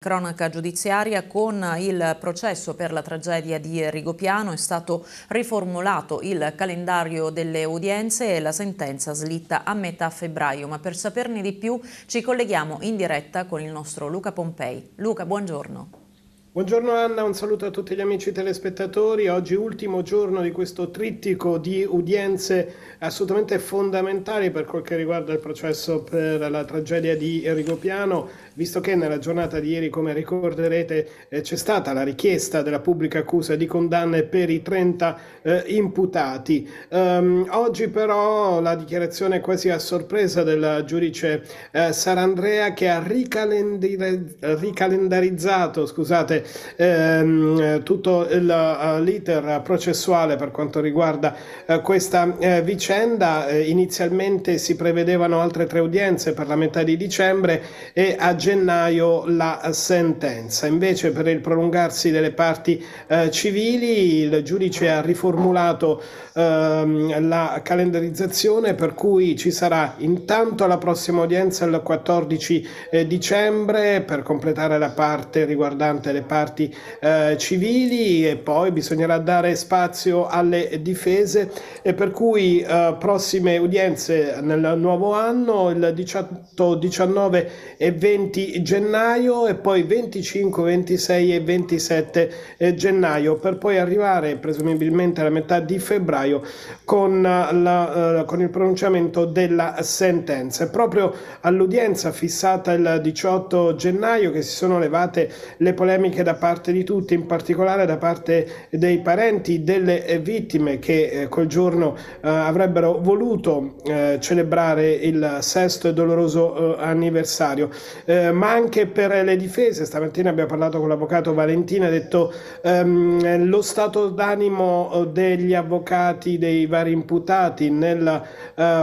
Cronaca giudiziaria con il processo per la tragedia di Rigopiano è stato riformulato il calendario delle udienze e la sentenza slitta a metà febbraio, ma per saperne di più ci colleghiamo in diretta con il nostro Luca Pompei. Luca, buongiorno. Buongiorno Anna, un saluto a tutti gli amici telespettatori. Oggi ultimo giorno di questo trittico di udienze assolutamente fondamentali per quel che riguarda il processo per la tragedia di Rigopiano, visto che nella giornata di ieri, come ricorderete, eh, c'è stata la richiesta della pubblica accusa di condanne per i 30 eh, imputati. Um, oggi però la dichiarazione quasi a sorpresa del giudice eh, Sarandrea che ha ricalendarizzato scusate, ehm, tutto uh, l'iter processuale per quanto riguarda uh, questa uh, vicenda. inizialmente si prevedevano altre tre udienze per la metà di dicembre e a gennaio la sentenza. Invece per il prolungarsi delle parti civili il giudice ha riformulato ehm, la calendarizzazione per cui ci sarà intanto la prossima udienza il 14 dicembre per completare la parte riguardante le parti eh, civili e poi bisognerà dare spazio alle difese e per cui eh, prossime udienze nel nuovo anno il 18, 19 e 20 gennaio e poi 25, 26 e 27 eh, gennaio per poi arrivare presumibilmente alla metà di febbraio con, la, uh, con il pronunciamento della sentenza. È proprio all'udienza fissata il 18 gennaio che si sono levate le polemiche da parte di tutti, in particolare da parte dei parenti delle vittime che eh, quel giorno eh, avrebbero voluto eh, celebrare il sesto e doloroso eh, anniversario, eh, ma anche per le difese. Stamattina abbiamo parlato con l'avvocato Valentina, ha detto ehm, lo stato d'animo eh, degli avvocati dei vari imputati nel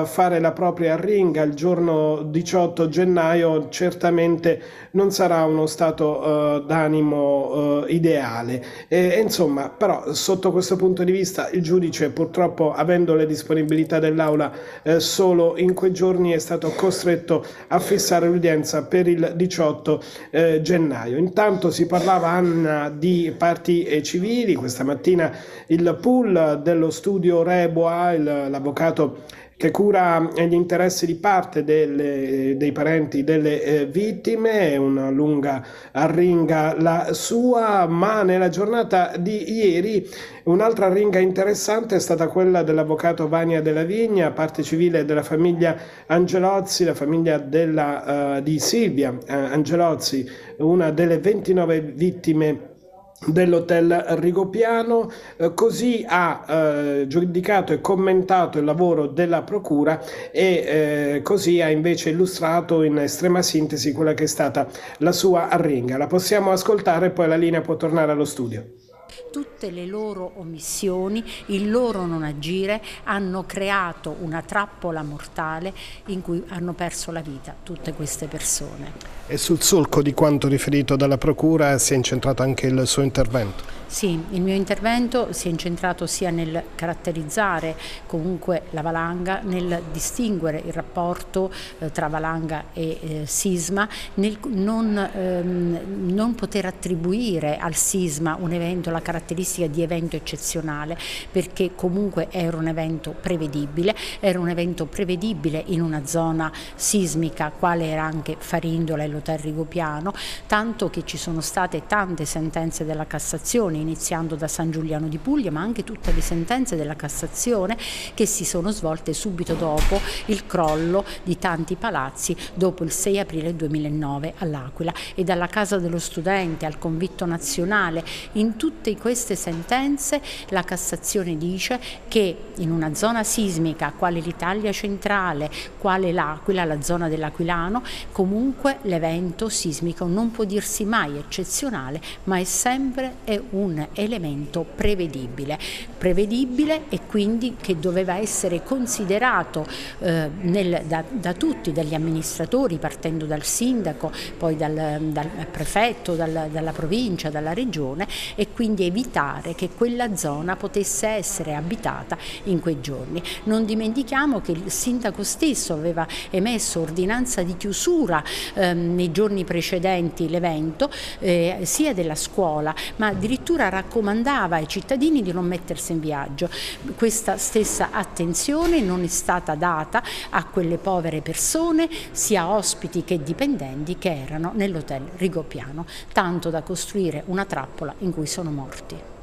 fare la propria arringa il giorno 18 gennaio certamente non sarà uno stato d'animo ideale. E, insomma, però sotto questo punto di vista il giudice purtroppo avendo le disponibilità dell'Aula eh, solo in quei giorni è stato costretto a fissare l'udienza per il 18 eh, gennaio. Intanto si parlava Anna di parti eh, civili, questa mattina il pool dello studio Reboa, l'avvocato che cura gli interessi di parte delle, dei parenti delle eh, vittime, è una lunga arringa la sua, ma nella giornata di ieri un'altra arringa interessante è stata quella dell'avvocato Vania della Vigna, parte civile della famiglia Angelozzi, la famiglia della, uh, di Silvia uh, Angelozzi, una delle 29 vittime dell'hotel Rigopiano, eh, così ha eh, giudicato e commentato il lavoro della Procura e eh, così ha invece illustrato in estrema sintesi quella che è stata la sua arringa. La possiamo ascoltare e poi la linea può tornare allo studio tutte le loro omissioni, il loro non agire hanno creato una trappola mortale in cui hanno perso la vita tutte queste persone. E sul solco di quanto riferito dalla Procura si è incentrato anche il suo intervento? Sì, il mio intervento si è incentrato sia nel caratterizzare comunque la valanga, nel distinguere il rapporto eh, tra valanga e eh, sisma, nel non, ehm, non, poter attribuire al sisma un evento la caratteristica di evento eccezionale perché comunque era un evento prevedibile, era un evento prevedibile in una zona sismica quale era anche Farindola e l'Hotel Rigopiano, tanto che ci sono state tante sentenze della Cassazione iniziando da San Giuliano di Puglia, ma anche tutte le sentenze della Cassazione che si sono svolte subito dopo il crollo di tanti palazzi dopo il 6 aprile 2009 all'Aquila e dalla Casa dello Studente al Convitto Nazionale. In tutte queste sentenze la Cassazione dice che in una zona sismica quale l'Italia centrale, quale l'Aquila, la zona dell'Aquilano, comunque l'evento sismico non può dirsi mai eccezionale, ma è sempre un un elemento prevedibile, prevedibile e quindi che doveva essere considerato eh, nel, da, da, tutti, dagli amministratori, partendo dal sindaco, poi dal, dal prefetto, dal, dalla provincia, dalla regione e quindi evitare che quella zona potesse essere abitata in quei giorni. Non dimentichiamo che il sindaco stesso aveva emesso ordinanza di chiusura eh, nei giorni precedenti l'evento, eh, sia della scuola, ma addirittura raccomandava ai cittadini di non mettersi in viaggio. Questa stessa attenzione non è stata data a quelle povere persone, sia ospiti che dipendenti che erano nell'hotel Rigopiano, tanto da costruire una trappola in cui sono morti.